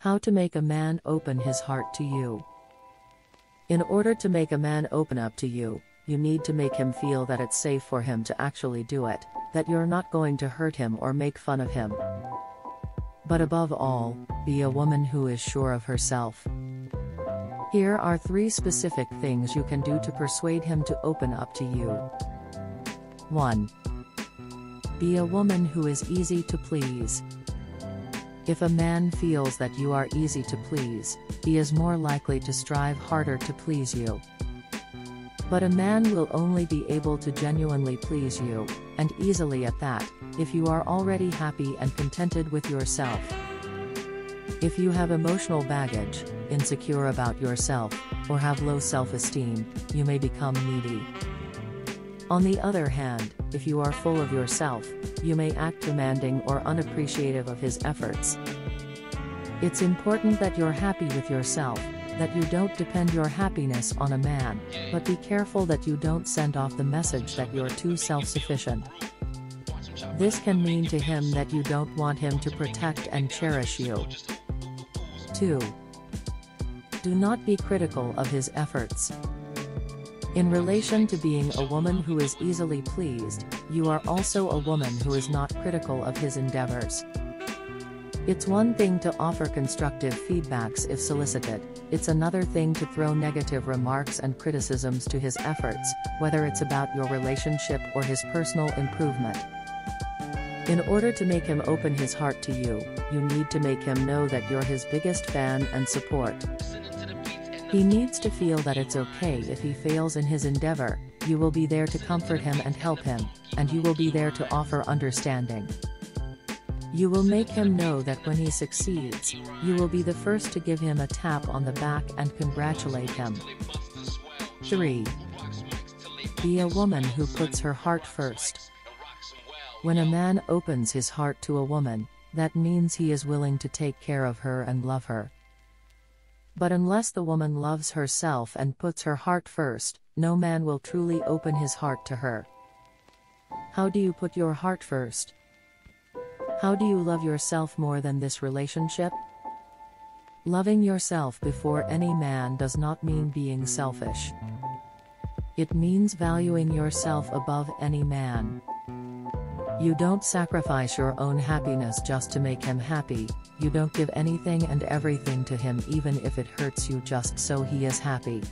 How to make a man open his heart to you. In order to make a man open up to you, you need to make him feel that it's safe for him to actually do it, that you're not going to hurt him or make fun of him. But above all, be a woman who is sure of herself. Here are three specific things you can do to persuade him to open up to you. 1. Be a woman who is easy to please. If a man feels that you are easy to please, he is more likely to strive harder to please you. But a man will only be able to genuinely please you, and easily at that, if you are already happy and contented with yourself. If you have emotional baggage, insecure about yourself, or have low self-esteem, you may become needy. On the other hand, if you are full of yourself, you may act demanding or unappreciative of his efforts. It's important that you're happy with yourself, that you don't depend your happiness on a man, but be careful that you don't send off the message that you're too self-sufficient. This can mean to him that you don't want him to protect and cherish you. 2. Do not be critical of his efforts. In relation to being a woman who is easily pleased, you are also a woman who is not critical of his endeavors. It's one thing to offer constructive feedbacks if solicited, it's another thing to throw negative remarks and criticisms to his efforts, whether it's about your relationship or his personal improvement. In order to make him open his heart to you, you need to make him know that you're his biggest fan and support. He needs to feel that it's okay if he fails in his endeavor, you will be there to comfort him and help him, and you will be there to offer understanding. You will make him know that when he succeeds, you will be the first to give him a tap on the back and congratulate him. 3. Be a woman who puts her heart first. When a man opens his heart to a woman, that means he is willing to take care of her and love her. But unless the woman loves herself and puts her heart first, no man will truly open his heart to her. How do you put your heart first? How do you love yourself more than this relationship? Loving yourself before any man does not mean being selfish. It means valuing yourself above any man. You don't sacrifice your own happiness just to make him happy, you don't give anything and everything to him even if it hurts you just so he is happy.